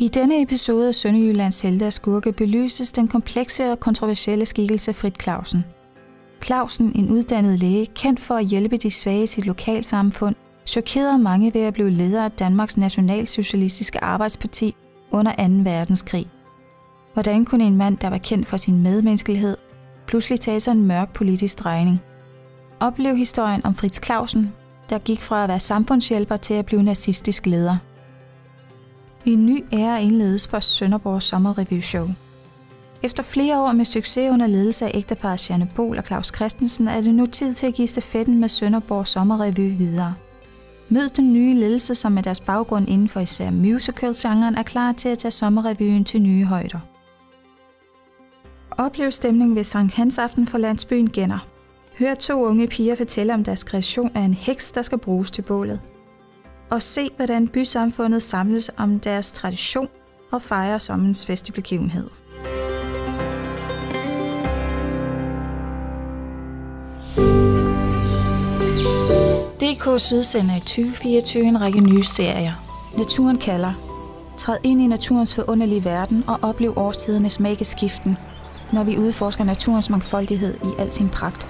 I denne episode af Sønderjyllands Helte og Skurke belyses den komplekse og kontroversielle skikkelse Frit Clausen. Clausen, en uddannet læge, kendt for at hjælpe de svage i sit lokalsamfund, chokerede mange ved at blive leder af Danmarks Nationalsocialistiske Arbejdsparti under 2. verdenskrig. Hvordan kunne en mand, der var kendt for sin medmenneskelighed, pludselig tage sig en mørk politisk drejning? Oplev historien om Fritz Clausen, der gik fra at være samfundshjælper til at blive nazistisk leder. En ny ære indledes for Sønderborg Sommerrevy Show. Efter flere år med succes under ledelse af ægteparret Janne Bol og Claus Christensen, er det nu tid til at give stafetten med Sønderborg Sommerrevy videre. Mød den nye ledelse, som med deres baggrund inden for især musical-genren er klar til at tage sommerrevyen til nye højder. Oplev stemningen ved Sankt Hans Aften for landsbyen Genner. Hør to unge piger fortælle om deres kreation af en heks, der skal bruges til bålet. Og se, hvordan bysamfundet samles om deres tradition og fejrer sommerens festbegivenhed. DK Syd sender i 2024 en række nye serier. Naturen kalder. Træd ind i naturens forunderlige verden og oplev årstidernes magiske skiften, når vi udforsker naturens mangfoldighed i al sin pragt.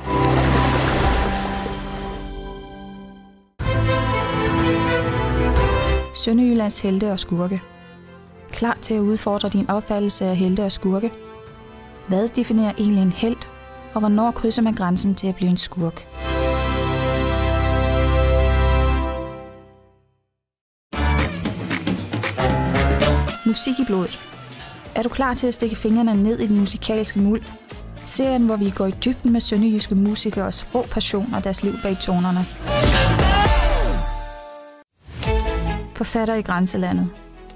Sønderjyllands helte og skurke. Klar til at udfordre din opfattelse af helte og skurke? Hvad definerer egentlig en helt, og hvornår krydser man grænsen til at blive en skurk? Musik i blodet. Er du klar til at stikke fingrene ned i den musikalske muld? Serien, hvor vi går i dybden med sønderjyske musikers rå passion og deres liv bag tonerne. Forfatter i grænselandet.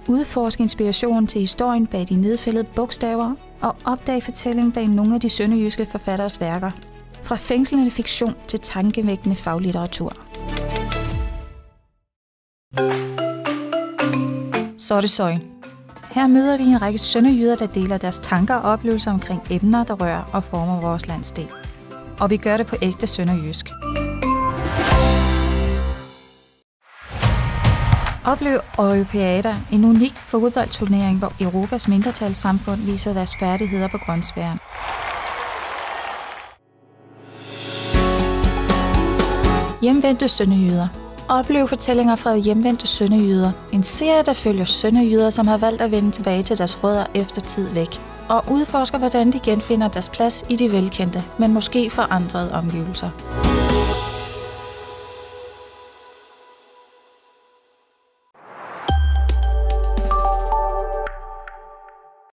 Udforsk inspirationen til historien bag de nedfældede bogstaver og opdag fortællingen bag nogle af de sønderjyske forfatteres værker. Fra fængslende fiktion til tankevækkende faglitteratur. Så er det søj. Her møder vi en række sønderjyder, der deler deres tanker og oplevelser omkring emner, der rører og former vores landsdel. Og vi gør det på ægte sønderjysk. Oplev Europeada, en unik fodboldturnering, hvor Europas mindretalssamfund viser deres færdigheder på grønsværen. Hjemvendte sønderjyder Oplev fortællinger fra hjemvendte sønderjyder. En serie, der følger sønderjyder, som har valgt at vende tilbage til deres rødder efter tid væk. Og udforsker, hvordan de genfinder deres plads i de velkendte, men måske forandrede omgivelser.